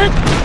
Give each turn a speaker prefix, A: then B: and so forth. A: Good.